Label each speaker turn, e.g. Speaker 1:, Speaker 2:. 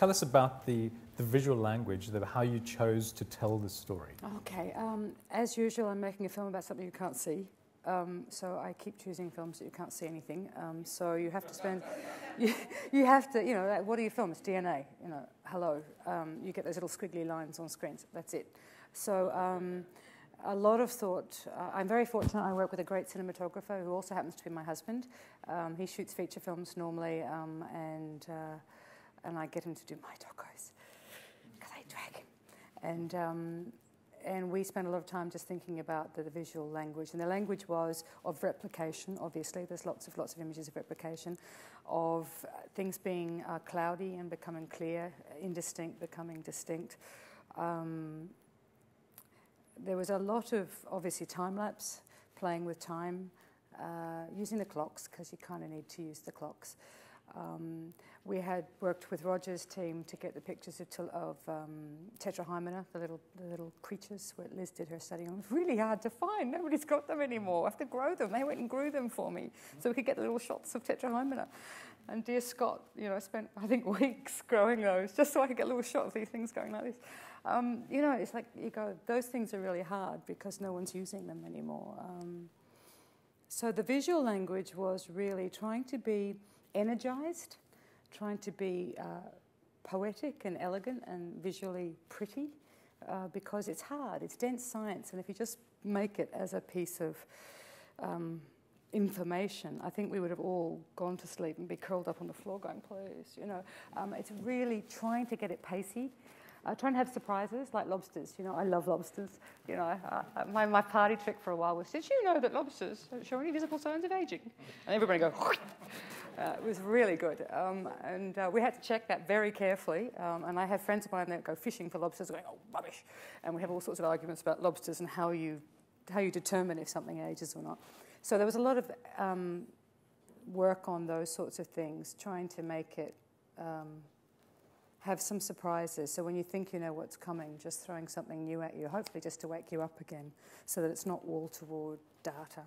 Speaker 1: tell us about the, the visual language, the, how you chose to tell the story.
Speaker 2: Okay, um, as usual, I'm making a film about something you can't see. Um, so I keep choosing films that you can't see anything. Um, so you have to spend, you, you, have to, you know, like, what are you films? DNA, you know, hello. Um, you get those little squiggly lines on screens, that's it. So um, a lot of thought. Uh, I'm very fortunate I work with a great cinematographer who also happens to be my husband. Um, he shoots feature films normally, um, and, uh, and I get him to do my docos because I drag him. And and we spent a lot of time just thinking about the, the, visual language. And the language was of replication, obviously. There's lots of lots of images of replication, of things being uh, cloudy and becoming clear, indistinct becoming distinct. Um, there was a lot of obviously time lapse, playing with time, uh, using the clocks because you kind of need to use the clocks. Um, we had worked with Roger's team to get the pictures of, of um, tetrahymena, the little, the little creatures where Liz did her study on. It was really hard to find. Nobody's got them anymore. I have to grow them. They went and grew them for me so we could get the little shots of tetrahymena. And dear Scott, you know, I spent, I think, weeks growing those just so I could get a little shots of these things going like this. Um, you know, it's like you go, those things are really hard because no one's using them anymore. Um, so the visual language was really trying to be energized, trying to be uh, poetic and elegant and visually pretty uh, because it's hard, it's dense science, and if you just make it as a piece of um, information, I think we would have all gone to sleep and be curled up on the floor going, please, you know. Um, it's really trying to get it pacey. Uh, trying to have surprises like lobsters. You know, I love lobsters. You know, my, my party trick for a while was, did you know that lobsters show any visible signs of aging? And everybody go, Uh, it was really good. Um, and uh, we had to check that very carefully. Um, and I have friends of mine that go fishing for lobsters going, oh, rubbish. And we have all sorts of arguments about lobsters and how you, how you determine if something ages or not. So there was a lot of um, work on those sorts of things, trying to make it um, have some surprises. So when you think you know what's coming, just throwing something new at you, hopefully just to wake you up again, so that it's not wall to wall data.